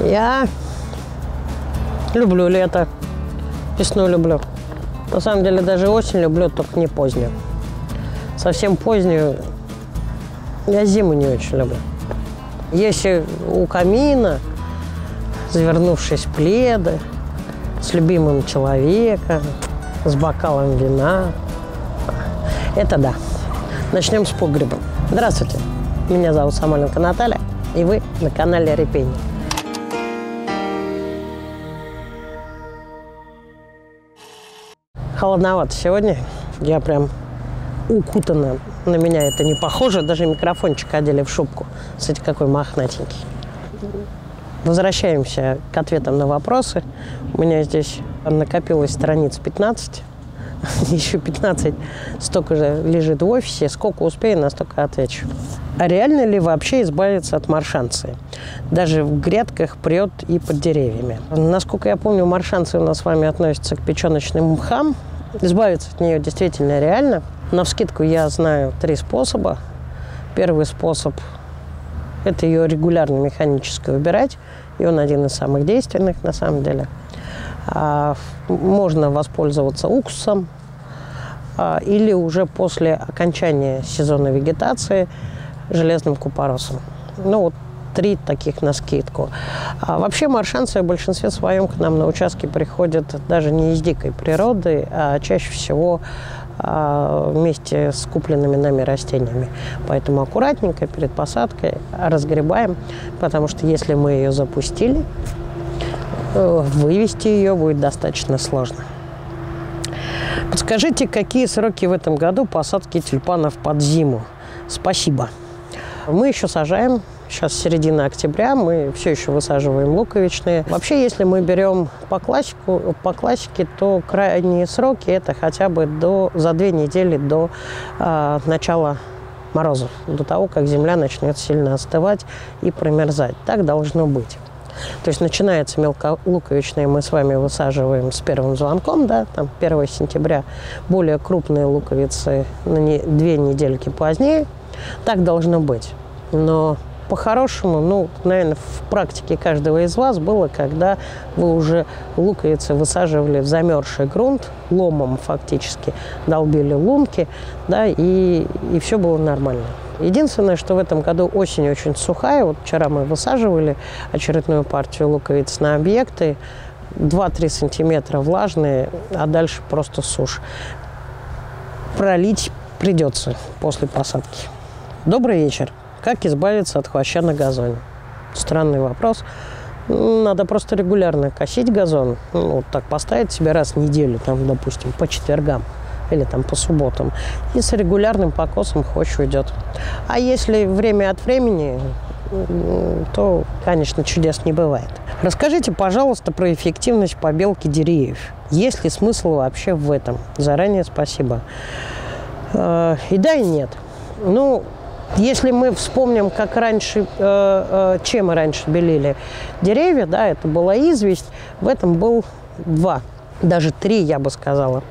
Я люблю лето. Весну люблю. На самом деле даже осень люблю, только не позднюю. Совсем позднюю я зиму не очень люблю. Если у камина, завернувшись в пледы, с любимым человеком, с бокалом вина, это да. Начнем с погреба. Здравствуйте. Меня зовут Самойленко Наталья, и вы на канале Репейник. Холодновато сегодня. Я прям укутана. На меня это не похоже. Даже микрофончик одели в шубку. Кстати, какой мохнатенький. Возвращаемся к ответам на вопросы. У меня здесь накопилось страниц 15. Еще 15. Столько же лежит в офисе. Сколько успею, настолько отвечу. А реально ли вообще избавиться от маршанции? Даже в грядках прет и под деревьями. Насколько я помню, маршанцы у нас с вами относятся к печеночным мхам. Избавиться от нее действительно реально. На вскидку я знаю три способа. Первый способ – это ее регулярно механически убирать. И он один из самых действенных на самом деле. А, можно воспользоваться уксусом а, или уже после окончания сезона вегетации железным купоросом. Ну, вот три таких на скидку. А вообще маршанцы в большинстве своем к нам на участке приходят даже не из дикой природы, а чаще всего а, вместе с купленными нами растениями. Поэтому аккуратненько перед посадкой разгребаем, потому что если мы ее запустили, э, вывести ее будет достаточно сложно. Подскажите, какие сроки в этом году посадки тюльпанов под зиму? Спасибо. Мы еще сажаем Сейчас середина октября, мы все еще высаживаем луковичные. Вообще, если мы берем по, классику, по классике, то крайние сроки это хотя бы до, за две недели до э, начала морозов, до того, как земля начнет сильно остывать и промерзать. Так должно быть. То есть начинается мелколуковичные мы с вами высаживаем с первым звонком, да, там 1 сентября. Более крупные луковицы на не, две недельки позднее. Так должно быть. Но по-хорошему, ну, наверное, в практике каждого из вас было, когда вы уже луковицы высаживали в замерзший грунт, ломом фактически, долбили лунки, да, и, и все было нормально. Единственное, что в этом году осень очень сухая. Вот вчера мы высаживали очередную партию луковиц на объекты. 2-3 сантиметра влажные, а дальше просто сушь. Пролить придется после посадки. Добрый вечер. Как избавиться от хвоща на газоне? Странный вопрос. Надо просто регулярно косить газон. Ну, вот так поставить себе раз в неделю, там, допустим, по четвергам или там по субботам. И с регулярным покосом хвощ уйдет. А если время от времени, то, конечно, чудес не бывает. Расскажите, пожалуйста, про эффективность побелки деревьев. Есть ли смысл вообще в этом? Заранее спасибо. Э, и да, и нет. Ну, если мы вспомним, как раньше, э, э, чем мы раньше белили деревья, да, это была известь, в этом был два, даже три, я бы сказала,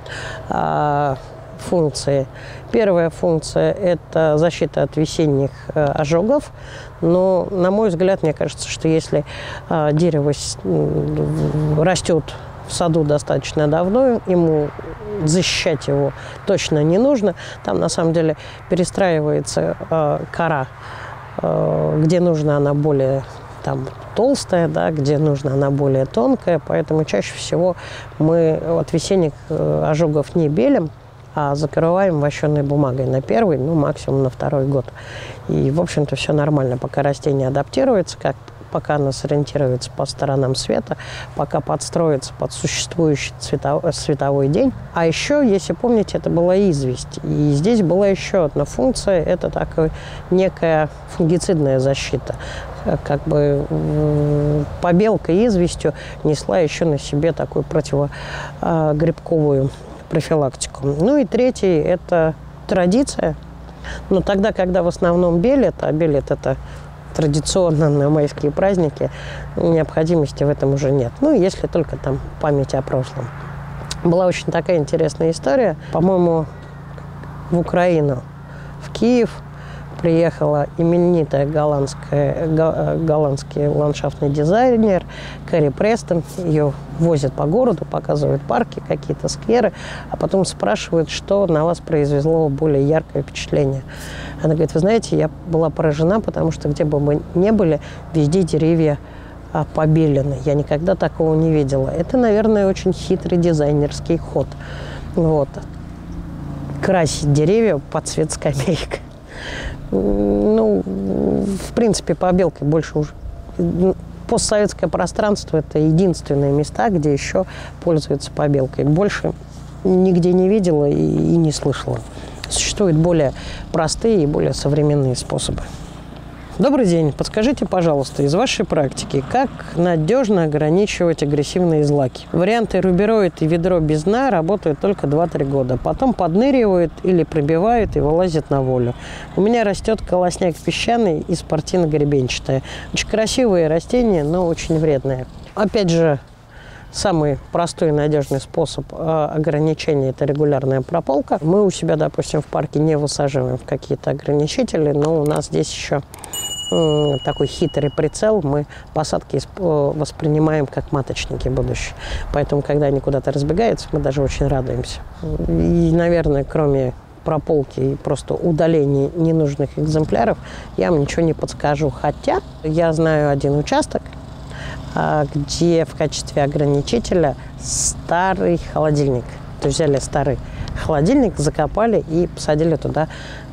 э, функции. Первая функция – это защита от весенних ожогов. Но, на мой взгляд, мне кажется, что если дерево растет в саду достаточно давно, ему защищать его точно не нужно. Там на самом деле перестраивается э, кора, э, где нужна она более там толстая, да, где нужна она более тонкая, поэтому чаще всего мы от весенних э, ожогов не белим, а закрываем вощеной бумагой на первый, ну, максимум на второй год. И, в общем-то, все нормально, пока растение адаптируется, как пока она сориентируется по сторонам света, пока подстроится под существующий цветовой, световой день. А еще, если помните, это была известь. И здесь была еще одна функция, это такая некая фунгицидная защита как бы побелка известью несла еще на себе такую противогрибковую профилактику. Ну и третий – это традиция. Но тогда, когда в основном белят, а белят – это традиционно на майские праздники, необходимости в этом уже нет. Ну, если только там память о прошлом. Была очень такая интересная история. По-моему, в Украину, в Киев приехала именитая голландская, голландский ландшафтный дизайнер Кэрри Престон. Ее возят по городу, показывают парки, какие-то скверы, а потом спрашивают, что на вас произвело более яркое впечатление. Она говорит, вы знаете, я была поражена, потому что где бы мы ни были, везде деревья а, побелены. Я никогда такого не видела. Это, наверное, очень хитрый дизайнерский ход. Вот. Красить деревья под цвет скамеек. Ну, в принципе, побелкой больше уже постсоветское пространство – это единственные места, где еще пользуются побелкой. Больше нигде не видела и, и не слышала. Существуют более простые и более современные способы. Добрый день. Подскажите, пожалуйста, из вашей практики, как надежно ограничивать агрессивные злаки? Варианты рубероид и ведро без дна работают только 2-3 года. Потом подныривают или пробивают и вылазят на волю. У меня растет колосняк песчаный и спортивно-гребенчатая. Очень красивые растения, но очень вредные. Опять же, Самый простой и надежный способ э, ограничения – это регулярная прополка. Мы у себя, допустим, в парке не высаживаем какие-то ограничители, но у нас здесь еще такой хитрый прицел, мы посадки э, воспринимаем как маточники будущие. Поэтому, когда они куда-то разбегаются, мы даже очень радуемся. И, наверное, кроме прополки и просто удаления ненужных экземпляров, я вам ничего не подскажу. Хотя я знаю один участок, где в качестве ограничителя старый холодильник. То есть взяли старый холодильник, закопали и посадили туда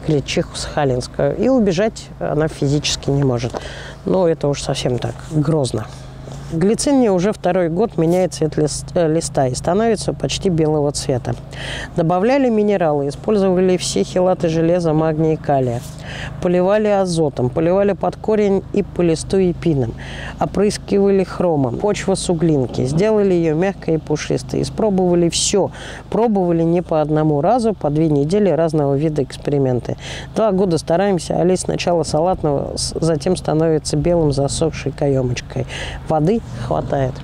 клечиху сахалинскую. И убежать она физически не может. Но это уж совсем так грозно. Глициния уже второй год меняет цвет э, листа и становится почти белого цвета. Добавляли минералы, использовали все хилаты железа, магния и калия. Поливали азотом, поливали под корень и по листу и пином. Опрыскивали хромом. Почва суглинки. Сделали ее мягкой и пушистой. Испробовали все. Пробовали не по одному разу, по две недели разного вида эксперименты. Два года стараемся, а лист сначала салатного, затем становится белым засохшей каемочкой. Воды хватает.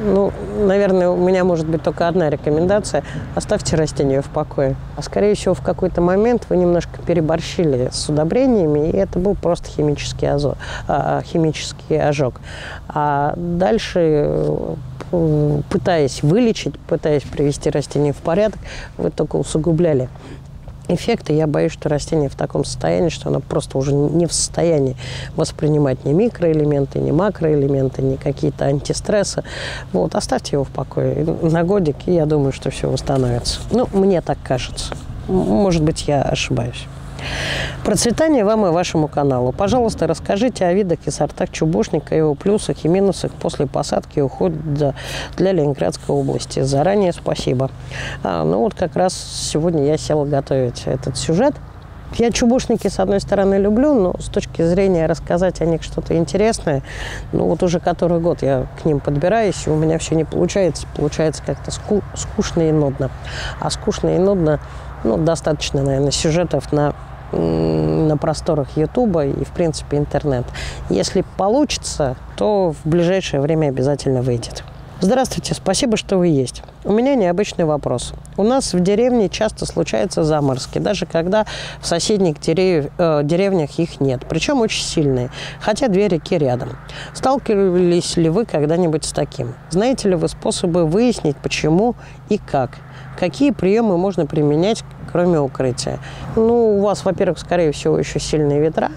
Ну, наверное, у меня может быть только одна рекомендация. Оставьте растение в покое. А скорее всего, в какой-то момент вы немножко переборщили с удобрениями, и это был просто химический, азот, а, химический ожог. А дальше пытаясь вылечить, пытаясь привести растение в порядок, вы только усугубляли эффекты, я боюсь, что растение в таком состоянии, что оно просто уже не в состоянии воспринимать ни микроэлементы, ни макроэлементы, ни какие-то антистрессы. Вот, оставьте его в покое на годик, и я думаю, что все восстановится. Ну, мне так кажется. Может быть, я ошибаюсь. Процветание вам и вашему каналу. Пожалуйста, расскажите о видах и сортах чубушника, его плюсах и минусах после посадки и ухода для Ленинградской области. Заранее спасибо. А, ну вот как раз сегодня я села готовить этот сюжет. Я чубушники, с одной стороны, люблю, но с точки зрения рассказать о них что-то интересное, ну вот уже который год я к ним подбираюсь, и у меня все не получается. Получается как-то ску скучно и нудно. А скучно и нудно, ну, достаточно, наверное, сюжетов на на просторах Ютуба и, в принципе, интернет. Если получится, то в ближайшее время обязательно выйдет. Здравствуйте, спасибо, что вы есть. У меня необычный вопрос. У нас в деревне часто случаются заморозки, даже когда в соседних дерев... э, деревнях их нет, причем очень сильные, хотя две реки рядом. Сталкивались ли вы когда-нибудь с таким? Знаете ли вы способы выяснить, почему и как? Какие приемы можно применять, кроме укрытия? Ну, у вас, во-первых, скорее всего, еще сильные ветра,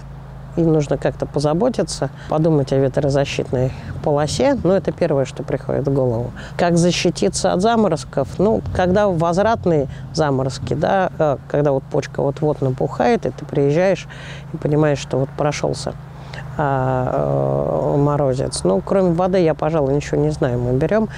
и нужно как-то позаботиться, подумать о ветрозащитной полосе. Ну, это первое, что приходит в голову. Как защититься от заморозков? Ну, когда возвратные заморозки, да, э, когда вот почка вот-вот напухает, и ты приезжаешь и понимаешь, что вот прошелся а, э, морозец. Ну, кроме воды я, пожалуй, ничего не знаю. Мы берем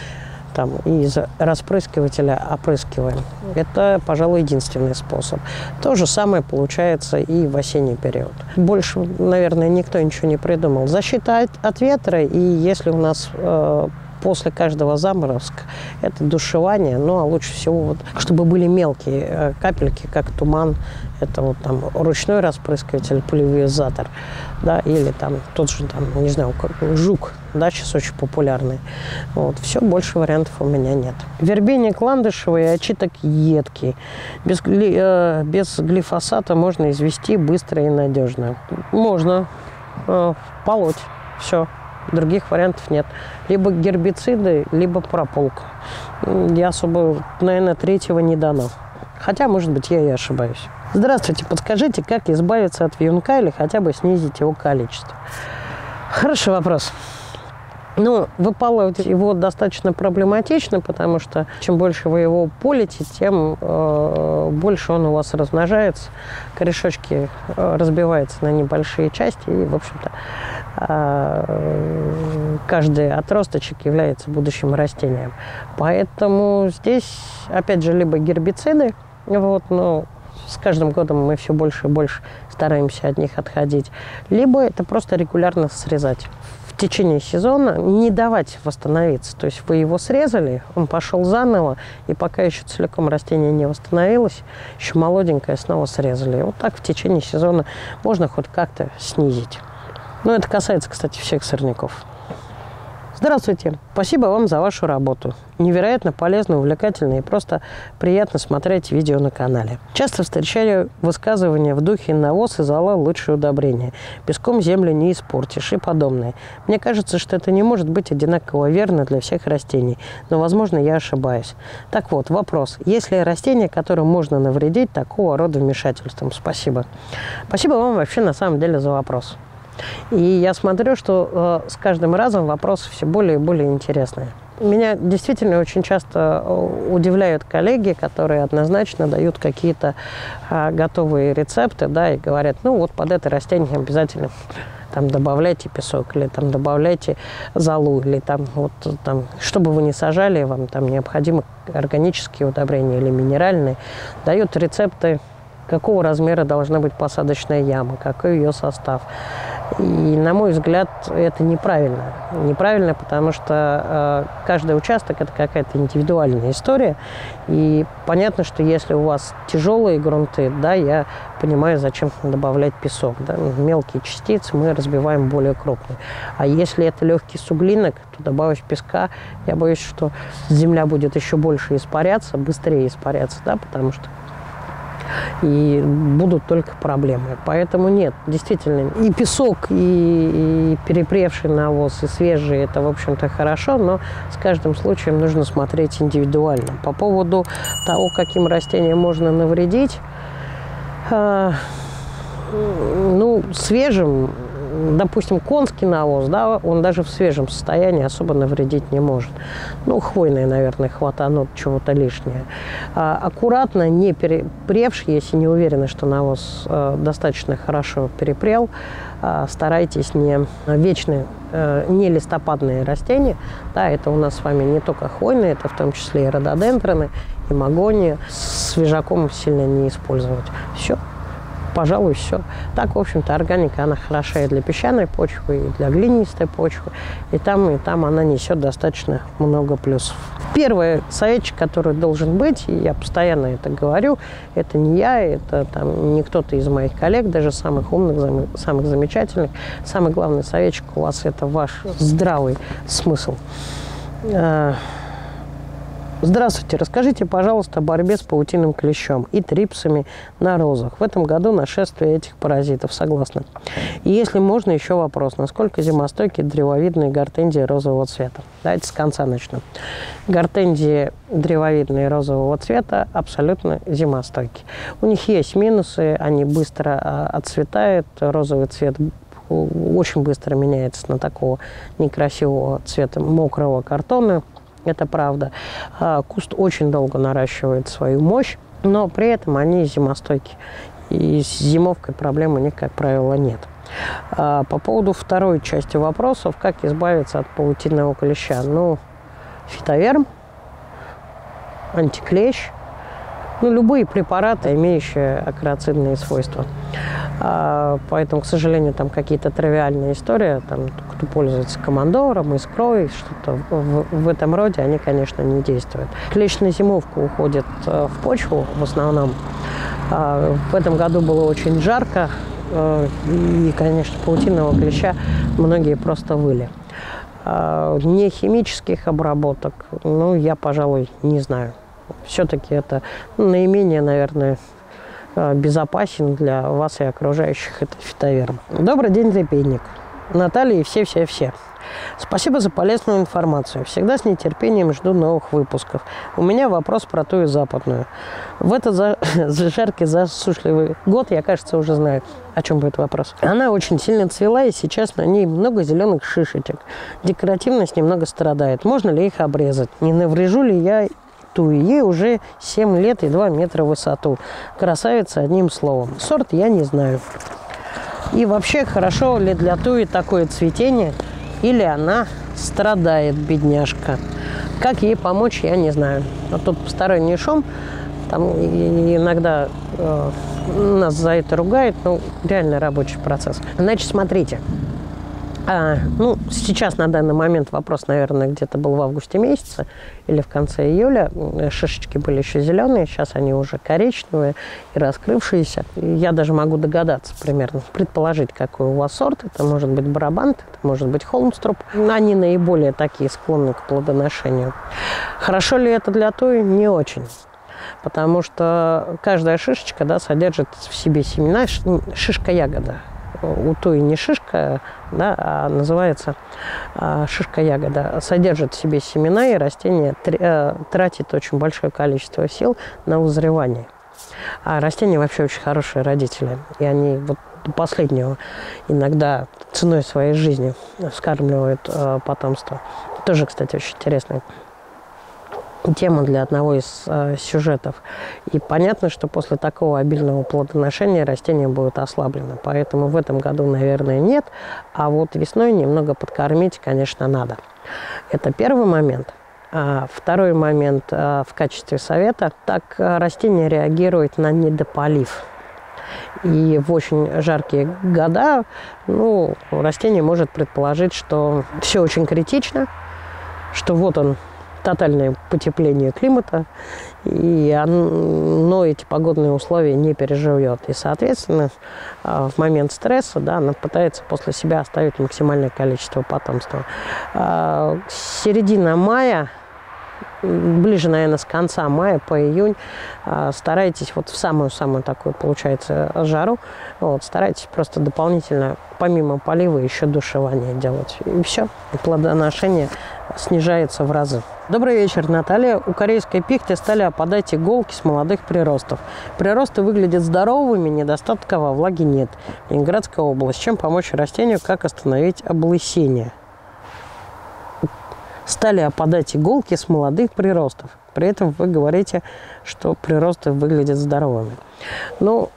там из распрыскивателя опрыскиваем. Это, пожалуй, единственный способ. То же самое получается и в осенний период. Больше, наверное, никто ничего не придумал. Защита от, от ветра, и если у нас э, после каждого заморозка это душевание, ну, а лучше всего, вот, чтобы были мелкие э, капельки, как туман, это вот там ручной распрыскиватель, пульверизатор, да, или там тот же, там, не знаю, жук, да, сейчас очень популярный. Вот, все, больше вариантов у меня нет. Вербеник ландышевый, очиток едкий. Без, э, без глифосата можно извести быстро и надежно. Можно э, полоть, все. Других вариантов нет. Либо гербициды, либо прополка. Я особо, наверное, третьего не дано. Хотя, может быть, я и ошибаюсь. Здравствуйте, подскажите, как избавиться от вьюнка или хотя бы снизить его количество? Хороший вопрос. Ну, выпалывать его достаточно проблематично, потому что чем больше вы его полите, тем э, больше он у вас размножается, корешочки э, разбиваются на небольшие части, и, в общем-то, э, каждый отросточек является будущим растением. Поэтому здесь, опять же, либо гербициды, вот, но с каждым годом мы все больше и больше стараемся от них отходить, либо это просто регулярно срезать в течение сезона не давать восстановиться. То есть вы его срезали, он пошел заново, и пока еще целиком растение не восстановилось, еще молоденькое снова срезали. И вот так в течение сезона можно хоть как-то снизить. Но это касается, кстати, всех сорняков. Здравствуйте. Спасибо вам за вашу работу. Невероятно полезно, увлекательно и просто приятно смотреть видео на канале. Часто встречаю высказывания в духе «навоз и зола – лучшее удобрение», «песком землю не испортишь» и подобное. Мне кажется, что это не может быть одинаково верно для всех растений, но, возможно, я ошибаюсь. Так вот, вопрос. Есть ли растения, которым можно навредить такого рода вмешательством? Спасибо. Спасибо вам вообще на самом деле за вопрос. И я смотрю, что э, с каждым разом вопросы все более и более интересные. Меня действительно очень часто э, удивляют коллеги, которые однозначно дают какие-то а, готовые рецепты, да, и говорят, ну вот под это растение обязательно там добавляйте песок или там добавляйте золу или там вот там что бы вы ни сажали вам там необходимы органические удобрения или минеральные дают рецепты какого размера должна быть посадочная яма какой ее состав и, на мой взгляд, это неправильно. Неправильно, потому что э, каждый участок – это какая-то индивидуальная история. И понятно, что если у вас тяжелые грунты, да, я понимаю, зачем добавлять песок. Да? Мелкие частицы мы разбиваем более крупные. А если это легкий суглинок, то добавив песка, я боюсь, что земля будет еще больше испаряться, быстрее испаряться, да, потому что и будут только проблемы. Поэтому нет, действительно, и песок, и, и перепревший навоз, и свежий, это, в общем-то, хорошо, но с каждым случаем нужно смотреть индивидуально. По поводу того, каким растениям можно навредить, э, ну, свежим допустим, конский навоз, да, он даже в свежем состоянии особо навредить не может. Ну, хвойные, наверное, хватанут чего-то лишнее. А, аккуратно, не перепревший, если не уверены, что навоз а, достаточно хорошо перепрел, а, старайтесь не вечные, а, не листопадные растения. Да, это у нас с вами не только хвойные, это в том числе и рододендроны, и магонии. Свежаком сильно не использовать. Все, пожалуй, все. Так, в общем-то, органика, она хороша и для песчаной почвы, и для глинистой почвы. И там, и там она несет достаточно много плюсов. Первый советчик, который должен быть, и я постоянно это говорю, это не я, это там, не кто-то из моих коллег, даже самых умных, самых замечательных. Самый главный советчик у вас – это ваш здравый смысл. Здравствуйте, расскажите, пожалуйста, о борьбе с паутинным клещом и трипсами на розах. В этом году нашествие этих паразитов, согласна. И если можно, еще вопрос. Насколько зимостойки древовидные гортензии розового цвета? Давайте с конца начну. Гортензии древовидные розового цвета абсолютно зимостойки. У них есть минусы, они быстро а, отцветают, розовый цвет очень быстро меняется на такого некрасивого цвета мокрого картона – это правда. А, куст очень долго наращивает свою мощь, но при этом они зимостойки. И с зимовкой проблем у них, как правило, нет. А, по поводу второй части вопросов, как избавиться от паутинного клеща. Ну, фитоверм, антиклещ, любые препараты, имеющие акроцидные свойства. А, поэтому, к сожалению, там какие-то тривиальные истории, там, кто пользуется командором, искрой, что-то в, в этом роде, они, конечно, не действуют. Клещ на зимовку уходит э, в почву в основном. А, в этом году было очень жарко, э, и, конечно, паутинного клеща многие просто выли. А, не химических обработок, ну, я, пожалуй, не знаю. Все-таки это наименее, наверное, а, безопасен для вас и окружающих это фитоверм. Добрый день, репейник. Наталья и все-все-все. Спасибо за полезную информацию. Всегда с нетерпением жду новых выпусков. У меня вопрос про ту и западную. В этот за... жаркий, засушливый год я, кажется, уже знаю, о чем будет вопрос. Она очень сильно цвела, и сейчас на ней много зеленых шишечек. Декоративность немного страдает. Можно ли их обрезать? Не наврежу ли я туи. Ей уже 7 лет и 2 метра в высоту. Красавица одним словом. Сорт я не знаю. И вообще, хорошо ли для туи такое цветение – или она страдает, бедняжка. Как ей помочь, я не знаю. А тут посторонний шум, там иногда э, нас за это ругают, но реально рабочий процесс. Значит, смотрите, а, ну, сейчас на данный момент вопрос, наверное, где-то был в августе месяце или в конце июля. Шишечки были еще зеленые, сейчас они уже коричневые и раскрывшиеся. Я даже могу догадаться примерно, предположить, какой у вас сорт. Это может быть барабант, это может быть холмструп. Они наиболее такие склонны к плодоношению. Хорошо ли это для той? Не очень потому что каждая шишечка да, содержит в себе семена, шишка-ягода у той не шишка, да, а называется а, шишка-ягода, содержит в себе семена, и растение э, тратит очень большое количество сил на узревание. А растения вообще очень хорошие родители, и они вот до последнего иногда ценой своей жизни вскармливают э, потомство. Тоже, кстати, очень интересная тема для одного из э, сюжетов. И понятно, что после такого обильного плодоношения растения будут ослаблены. Поэтому в этом году, наверное, нет. А вот весной немного подкормить, конечно, надо. Это первый момент. А второй момент э, в качестве совета. Так э, растение реагирует на недополив. И в очень жаркие года ну, растение может предположить, что все очень критично, что вот он тотальное потепление климата, и оно эти погодные условия не переживет. И, соответственно, а, в момент стресса да, она пытается после себя оставить максимальное количество потомства. А, середина мая ближе, наверное, с конца мая по июнь а, старайтесь вот в самую-самую такую, получается, жару, вот, старайтесь просто дополнительно, помимо полива, еще душевание делать. И все, и плодоношение снижается в разы. Добрый вечер, Наталья. У корейской пихты стали опадать иголки с молодых приростов. Приросты выглядят здоровыми, недостатка во влаге нет. Ленинградская область. Чем помочь растению, как остановить облысение? Стали опадать иголки с молодых приростов. При этом вы говорите, что приросты выглядят здоровыми. Ну,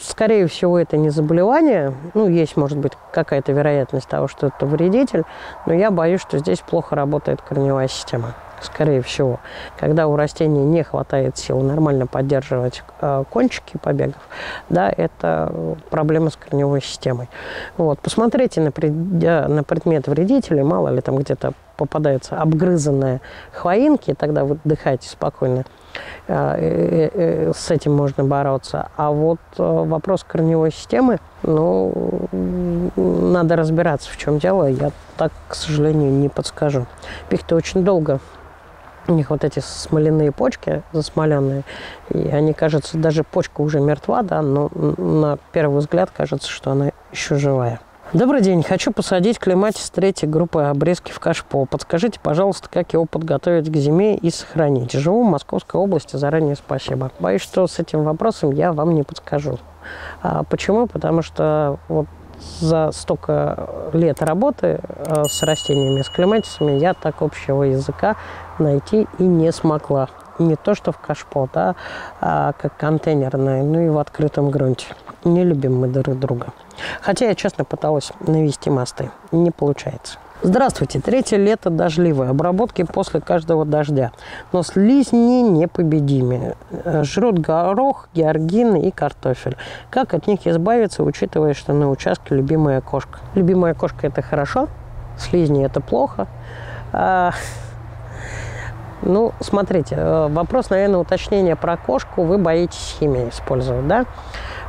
скорее всего, это не заболевание. Ну, есть, может быть, какая-то вероятность того, что это вредитель, но я боюсь, что здесь плохо работает корневая система. Скорее всего, когда у растений не хватает сил нормально поддерживать э, кончики побегов, да, это проблема с корневой системой. Вот, посмотрите на, пред, на предмет вредителей, мало ли там где-то попадаются обгрызанные хвоинки, тогда вы дыхаете спокойно. Э, э, э, с этим можно бороться. А вот вопрос корневой системы, ну, надо разбираться, в чем дело. Я так, к сожалению, не подскажу. Пихты очень долго у них вот эти смоляные почки засмоленные, и они, кажется, даже почка уже мертва, да, но на первый взгляд кажется, что она еще живая. Добрый день. Хочу посадить клематис третьей группы обрезки в кашпо. Подскажите, пожалуйста, как его подготовить к зиме и сохранить. Живу в Московской области. Заранее спасибо. Боюсь, что с этим вопросом я вам не подскажу. А почему? Потому что вот за столько лет работы э, с растениями, с клематисами, я так общего языка найти и не смогла. Не то, что в кашпо, да, а как контейнерное, ну и в открытом грунте. Не любим мы друг друга. Хотя я честно пыталась навести мосты. Не получается. Здравствуйте. Третье лето дождливое. Обработки после каждого дождя. Но слизни непобедимые. Жрут горох, георгины и картофель. Как от них избавиться, учитывая, что на участке любимая кошка? Любимая кошка – это хорошо, слизни – это плохо. А, ну, смотрите, э, вопрос, наверное, уточнения про кошку. Вы боитесь химии использовать, да?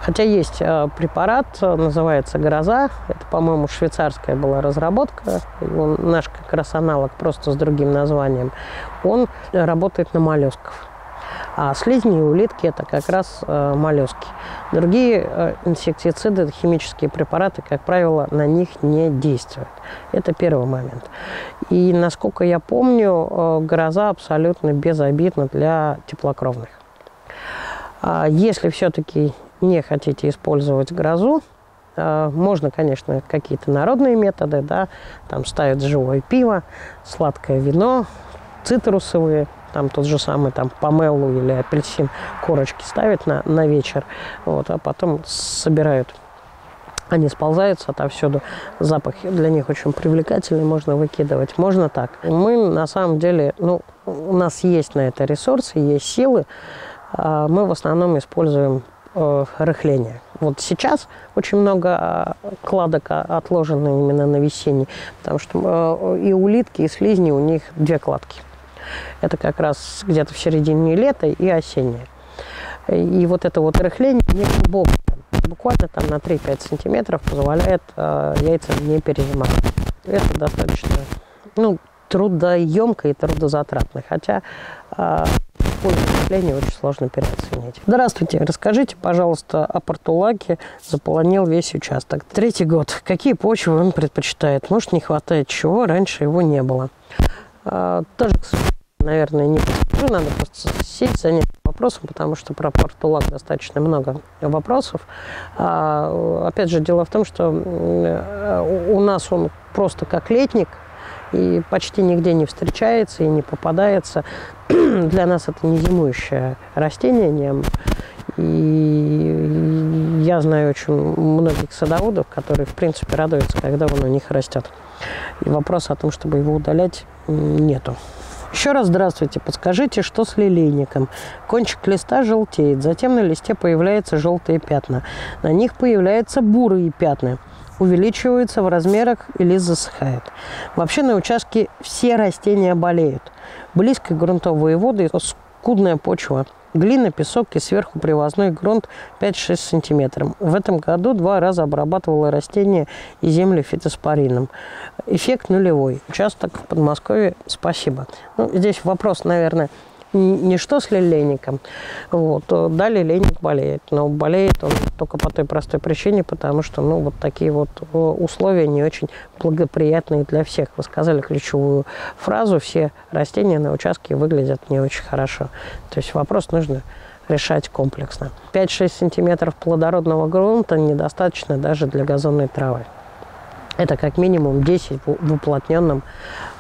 Хотя есть э, препарат, называется «Гроза». Это, по-моему, швейцарская была разработка. Наш как раз аналог, просто с другим названием. Он работает на моллюсков. А слизни и улитки – это как раз э, моллюски. Другие э, инсектициды, химические препараты, как правило, на них не действуют. Это первый момент. И, насколько я помню, э, гроза абсолютно безобидна для теплокровных. А если все-таки не хотите использовать грозу, можно, конечно, какие-то народные методы, да, там ставят живое пиво, сладкое вино, цитрусовые, там тот же самый там помелу или апельсин корочки ставят на, на вечер, вот, а потом собирают они сползаются отовсюду. Запах для них очень привлекательный, можно выкидывать. Можно так. Мы на самом деле, ну, у нас есть на это ресурсы, есть силы. А мы в основном используем э, рыхление. Вот сейчас очень много а, кладок отложено именно на весенний, потому что э, и улитки, и слизни у них две кладки. Это как раз где-то в середине лета и осеннее. И вот это вот рыхление не глубокое, буквально там на 3-5 сантиметров позволяет э, яйцам не перезимовать. Это достаточно ну, трудоемко и трудозатратно, хотя э, пользу рыхления очень сложно переоценить. Здравствуйте, расскажите, пожалуйста, о портулаке заполонил весь участок. Третий год. Какие почвы он предпочитает? Может, не хватает чего, раньше его не было. Э, тоже, наверное, не подскажу, надо просто сесть, заняться вопросом, потому что про Портулак достаточно много вопросов. А, опять же, дело в том, что у нас он просто как летник, и почти нигде не встречается и не попадается. Для нас это не зимующее растение, не и я знаю очень многих садоводов, которые, в принципе, радуются, когда он у них растет. И вопрос о том, чтобы его удалять, нету. Еще раз здравствуйте. Подскажите, что с лилейником? Кончик листа желтеет, затем на листе появляются желтые пятна. На них появляются бурые пятна увеличиваются в размерах и лист засыхает. Вообще на участке все растения болеют. Близкие грунтовые воды, скудная почва – Глина, песок и сверху привозной грунт 5-6 сантиметров. В этом году два раза обрабатывала растения и землю фитоспорином. Эффект нулевой. Участок в Подмосковье. Спасибо. Ну, здесь вопрос, наверное, не что с лилейником. Вот. Да, лилейник болеет, но болеет он только по той простой причине, потому что ну, вот такие вот э, условия не очень благоприятные для всех. Вы сказали ключевую фразу, все растения на участке выглядят не очень хорошо. То есть вопрос нужно решать комплексно. 5-6 сантиметров плодородного грунта недостаточно даже для газонной травы. Это как минимум 10 в уплотненном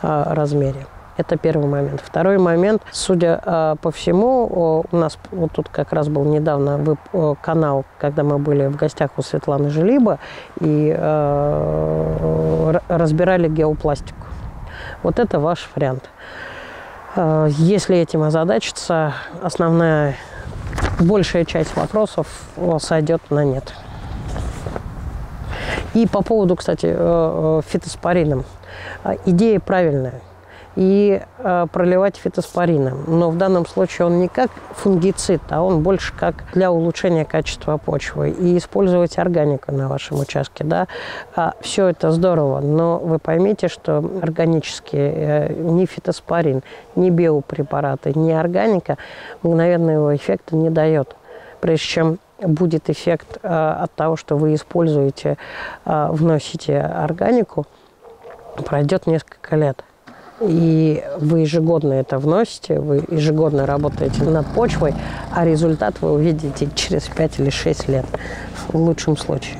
э, размере. Это первый момент. Второй момент, судя э, по всему, у нас вот тут как раз был недавно канал, когда мы были в гостях у Светланы Желиба и э, разбирали геопластику. Вот это ваш вариант. Э, если этим озадачиться, основная большая часть вопросов сойдет на нет. И по поводу, кстати, фитоспорином. Идея правильная и э, проливать фитоспорином. Но в данном случае он не как фунгицид, а он больше как для улучшения качества почвы. И использовать органику на вашем участке. Да? А, все это здорово, но вы поймите, что органические, э, ни фитоспорин, ни биопрепараты, ни органика мгновенного эффекта не дает. Прежде чем будет эффект э, от того, что вы используете, э, вносите органику, пройдет несколько лет и вы ежегодно это вносите, вы ежегодно работаете над почвой, а результат вы увидите через 5 или 6 лет в лучшем случае.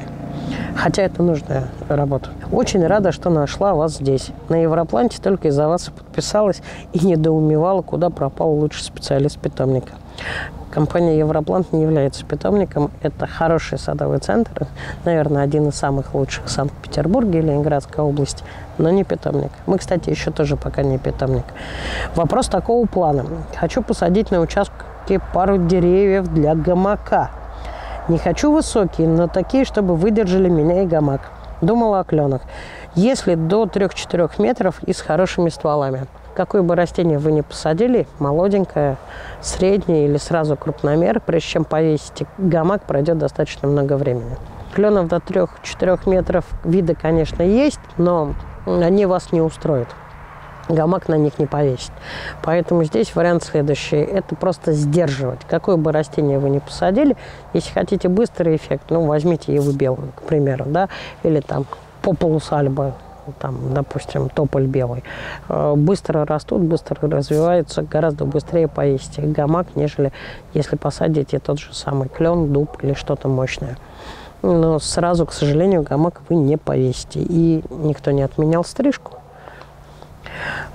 Хотя это нужная работа. Очень рада, что нашла вас здесь. На Европланте только из-за вас подписалась и недоумевала, куда пропал лучший специалист питомника. Компания Европлант не является питомником. Это хороший садовый центр, наверное, один из самых лучших в Санкт-Петербурге или Ленинградской области, но не питомник. Мы, кстати, еще тоже пока не питомник. Вопрос такого плана. Хочу посадить на участке пару деревьев для гамака. Не хочу высокие, но такие, чтобы выдержали меня и гамак. Думала о кленах. Если до 3-4 метров и с хорошими стволами – Какое бы растение вы ни посадили, молоденькое, среднее или сразу крупномер, прежде чем повесите гамак, пройдет достаточно много времени. Кленов до 3-4 метров вида, конечно, есть, но они вас не устроят гамак на них не повесить. Поэтому здесь вариант следующий. Это просто сдерживать. Какое бы растение вы ни посадили, если хотите быстрый эффект, ну, возьмите его белую, к примеру, да, или там популус альба, там, допустим, тополь белый, э, быстро растут, быстро развиваются, гораздо быстрее поесть гамак, нежели если посадите тот же самый клен, дуб или что-то мощное. Но сразу, к сожалению, гамак вы не повесите. И никто не отменял стрижку.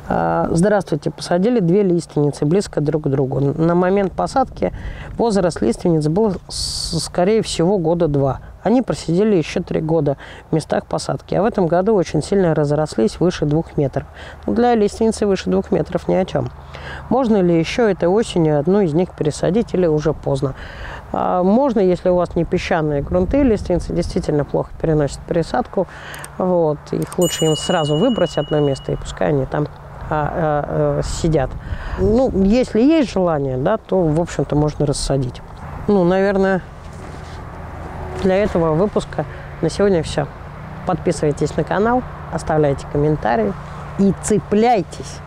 А, здравствуйте. Посадили две лиственницы близко друг к другу. На момент посадки возраст лиственниц был, скорее всего, года два. Они просидели еще три года в местах посадки, а в этом году очень сильно разрослись выше двух метров. Но для лиственницы выше двух метров ни о чем. Можно ли еще этой осенью одну из них пересадить или уже поздно? А можно, если у вас не песчаные грунты, лиственницы действительно плохо переносят пересадку. Вот, их лучше им сразу выбрать одно место, и пускай они там а, а, а, сидят. Ну, если есть желание, да, то, в общем-то, можно рассадить. Ну, наверное, для этого выпуска на сегодня все. Подписывайтесь на канал, оставляйте комментарии и цепляйтесь.